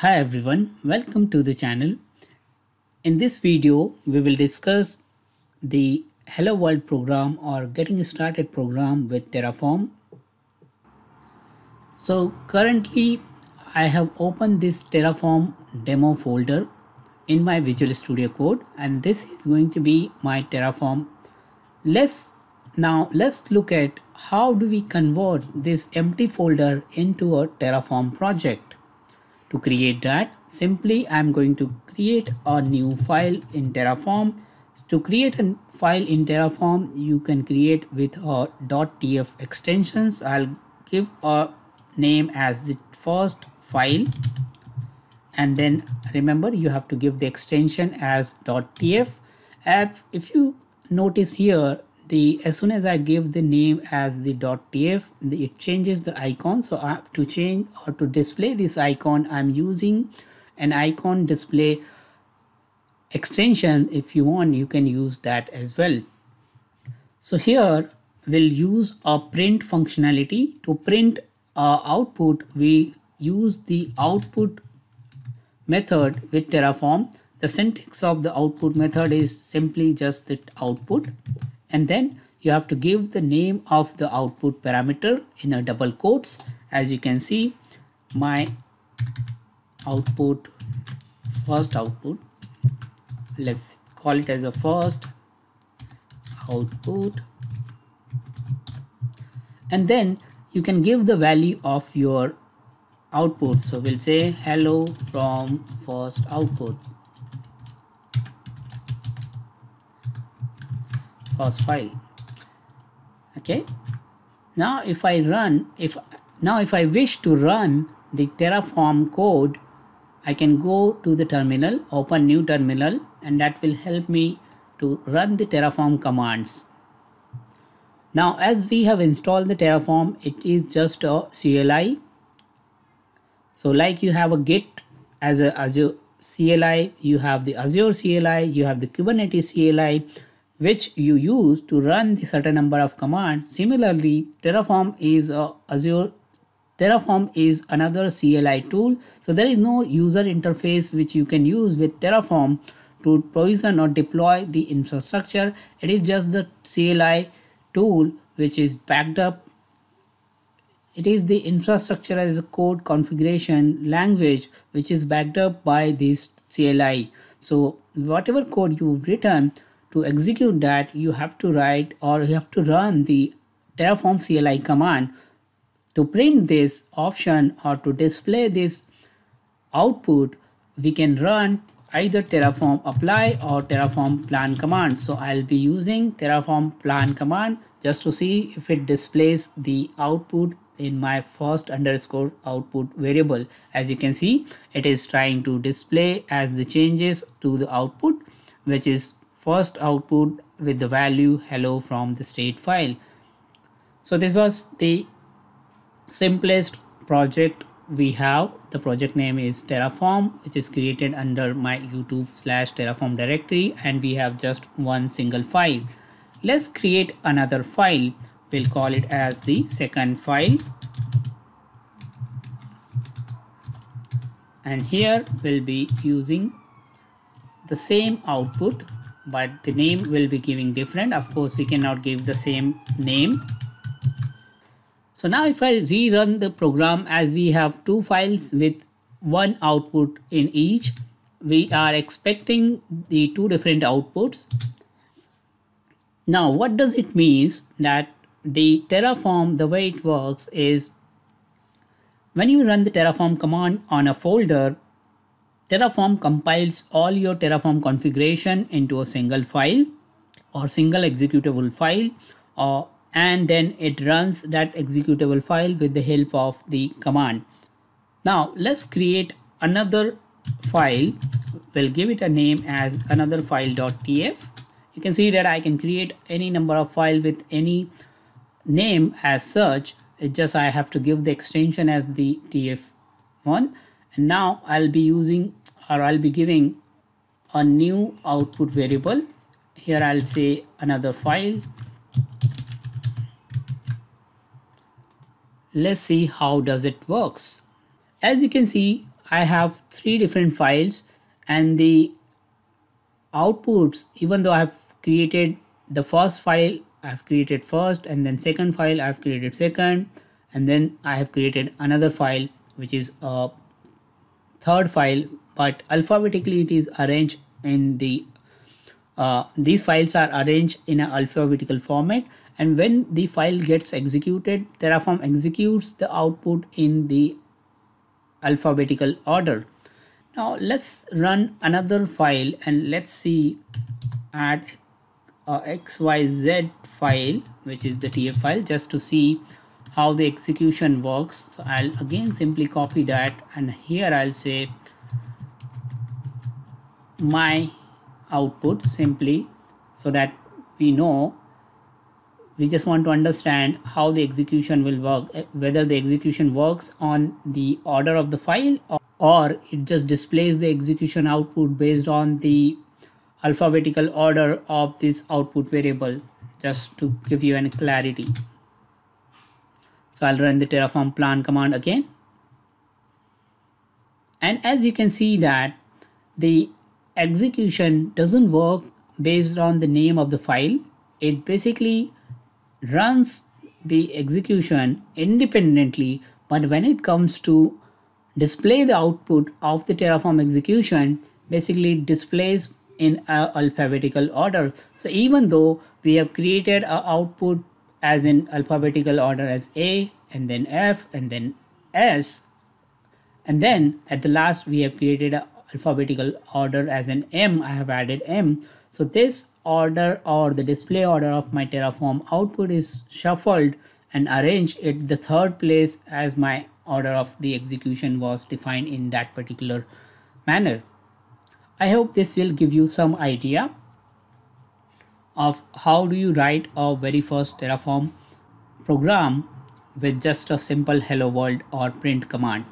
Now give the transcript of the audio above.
Hi everyone, welcome to the channel. In this video, we will discuss the Hello World program or getting started program with Terraform. So currently I have opened this Terraform demo folder in my Visual Studio Code and this is going to be my Terraform. Let's now let's look at how do we convert this empty folder into a Terraform project. To create that, simply I'm going to create a new file in Terraform. To create a file in Terraform, you can create with a .tf extensions. I'll give a name as the first file and then remember you have to give the extension as .tf. If you notice here, the as soon as I give the name as the .tf it changes the icon. So I have to change or to display this icon I'm using an icon display extension. If you want you can use that as well. So here we'll use a print functionality. To print our output we use the output method with terraform. The syntax of the output method is simply just the output and then you have to give the name of the output parameter in a double quotes. As you can see my output first output let's call it as a first output. And then you can give the value of your output. So we'll say hello from first output first file. Okay? Now if I run if now if I wish to run the terraform code I can go to the terminal open new terminal and that will help me to run the terraform commands. Now as we have installed the terraform it is just a CLI so like you have a git as a Azure CLI you have the Azure CLI you have the Kubernetes CLI which you use to run the certain number of commands. Similarly, Terraform is a Azure Terraform is another CLI tool. So there is no user interface which you can use with Terraform to provision or deploy the infrastructure. It is just the CLI tool which is backed up. It is the infrastructure as a code configuration language which is backed up by this CLI. So whatever code you've written to execute that you have to write or you have to run the terraform CLI command to print this option or to display this output. We can run either terraform apply or terraform plan command. So I'll be using terraform plan command just to see if it displays the output in my first underscore output variable. As you can see it is trying to display as the changes to the output which is first output with the value hello from the state file. So this was the simplest project we have. The project name is Terraform, which is created under my YouTube slash Terraform directory and we have just one single file. Let's create another file. We'll call it as the second file. And here we'll be using the same output but the name will be giving different. Of course we cannot give the same name. So now if I rerun the program as we have two files with one output in each we are expecting the two different outputs. Now what does it means that the terraform the way it works is when you run the terraform command on a folder Terraform compiles all your Terraform configuration into a single file or single executable file uh, and then it runs that executable file with the help of the command. Now let's create another file. We'll give it a name as another file.tf. You can see that I can create any number of file with any name as such. It just I have to give the extension as the tf one and now I'll be using or I'll be giving a new output variable. Here I'll say another file. Let's see how does it works. As you can see I have three different files and the outputs, even though I have created the first file, I have created first and then second file I have created second and then I have created another file which is a third file but alphabetically it is arranged in the uh, these files are arranged in an alphabetical format and when the file gets executed Terraform executes the output in the alphabetical order. Now let's run another file and let's see add a xyz file which is the tf file just to see how the execution works. So i'll again simply copy that and here i'll say my output simply so that we know we just want to understand how the execution will work eh, whether the execution works on the order of the file or, or it just displays the execution output based on the alphabetical order of this output variable just to give you any clarity so I'll run the terraform plan command again. And as you can see that the execution doesn't work based on the name of the file. It basically runs the execution independently but when it comes to display the output of the terraform execution basically displays in alphabetical order. So even though we have created a output as in alphabetical order as a and then f and then s and then at the last we have created a alphabetical order as an M. I have added M. So this order or the display order of my Terraform output is shuffled and arranged at the third place as my order of the execution was defined in that particular manner. I hope this will give you some idea of how do you write a very first Terraform program with just a simple hello world or print command.